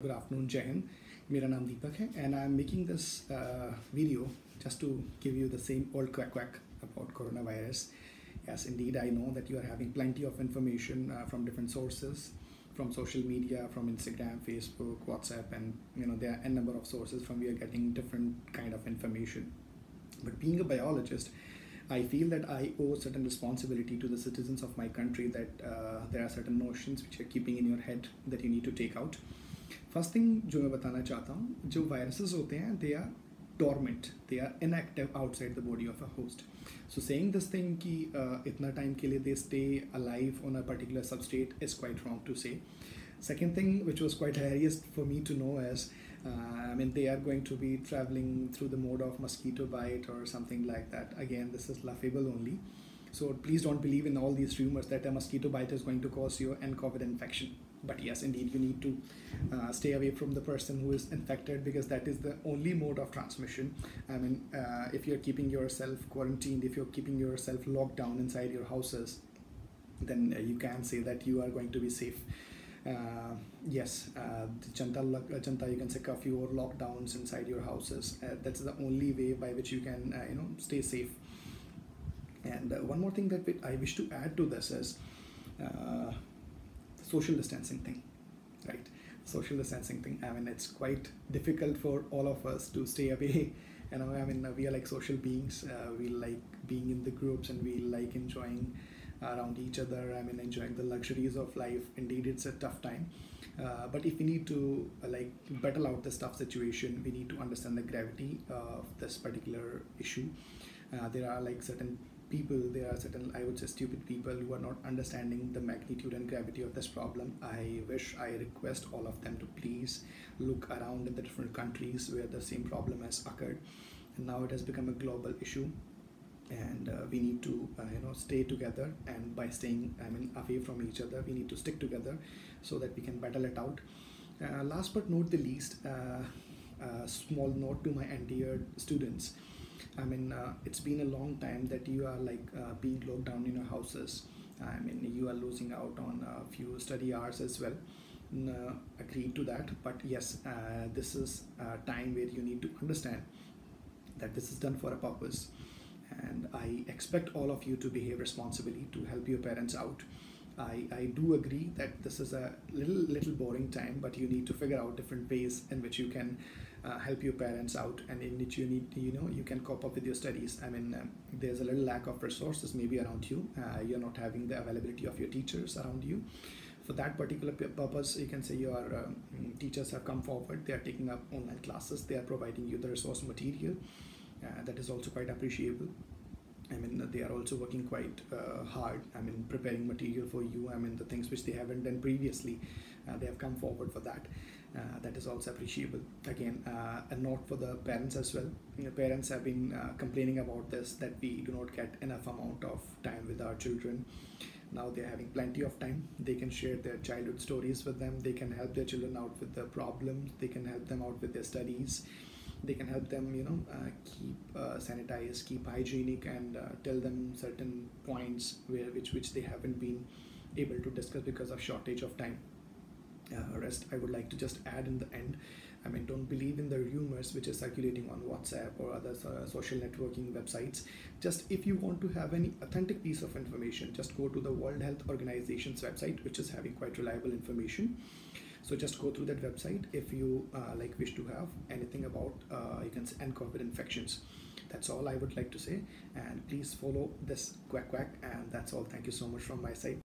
Good afternoon, Jaihin. My name is Deepak and I'm making this uh, video just to give you the same old quack quack about coronavirus. Yes, indeed, I know that you are having plenty of information uh, from different sources, from social media, from Instagram, Facebook, WhatsApp, and you know there are a number of sources from you are getting different kind of information. But being a biologist, I feel that I owe certain responsibility to the citizens of my country that uh, there are certain notions which are keeping in your head that you need to take out first thing जो मैं बताना चाहता हूँ, जो viruses होते हैं they are dormant they are inactive outside the body of a host so saying this thing कि इतना टाइम के लिए they stay alive on a particular substrate is quite wrong to say second thing which was quite hilarious for me to know as I mean they are going to be travelling through the mode of mosquito bite और something like that again this is laughable only so please don't believe in all these rumors that a mosquito bite is going to cause you an covid infection but yes indeed you need to uh, stay away from the person who is infected because that is the only mode of transmission i mean uh, if you're keeping yourself quarantined if you're keeping yourself locked down inside your houses then uh, you can say that you are going to be safe uh, yes, uh, Janta, uh, you can say curfew or lockdowns inside your houses. Uh, that's the only way by which you can, uh, you know, stay safe. And uh, one more thing that I wish to add to this is uh, social distancing thing, right? Social distancing thing. I mean, it's quite difficult for all of us to stay away. You know, I mean, we are like social beings. Uh, we like being in the groups and we like enjoying around each other. I mean, enjoying the luxuries of life. Indeed, it's a tough time. Uh, but if we need to uh, like battle out this tough situation, we need to understand the gravity of this particular issue. Uh, there are like certain people there are certain i would say stupid people who are not understanding the magnitude and gravity of this problem. I wish i request all of them to please look around in the different countries where the same problem has occurred. And now it has become a global issue. And uh, we need to uh, you know stay together. And by staying i mean away from each other we need to stick together so that we can battle it out. Uh, last but not the least uh, a small note to my NDER students I mean, uh, it's been a long time that you are like uh, being locked down in your houses. I mean, you are losing out on a few study hours as well. Uh, agreed to that, but yes, uh, this is a time where you need to understand that this is done for a purpose. And I expect all of you to behave responsibly to help your parents out. I, I do agree that this is a little little boring time, but you need to figure out different ways in which you can uh, help your parents out and in which you need you know you can cope up with your studies. I mean um, there's a little lack of resources maybe around you. Uh, you're not having the availability of your teachers around you. For that particular purpose you can say your um, teachers have come forward. They are taking up online classes. They are providing you the resource material uh, that is also quite appreciable I mean, they are also working quite uh, hard. I mean, preparing material for you. I mean, the things which they haven't done previously, uh, they have come forward for that. Uh, that is also appreciable. Again, uh, a note for the parents as well. Parents have been uh, complaining about this that we do not get enough amount of time with our children. Now they're having plenty of time. They can share their childhood stories with them. They can help their children out with their problems. They can help them out with their studies they can help them you know uh, keep uh, sanitized keep hygienic and uh, tell them certain points where which which they haven't been able to discuss because of shortage of time. Uh, rest i would like to just add in the end i mean don't believe in the rumors which is circulating on whatsapp or other uh, social networking websites. Just if you want to have any authentic piece of information just go to the world health organization's website which is having quite reliable information so just go through that website if you uh, like wish to have anything about uh, you can say COVID infections. That's all i would like to say. And please follow this quack quack. And that's all. Thank you so much from my side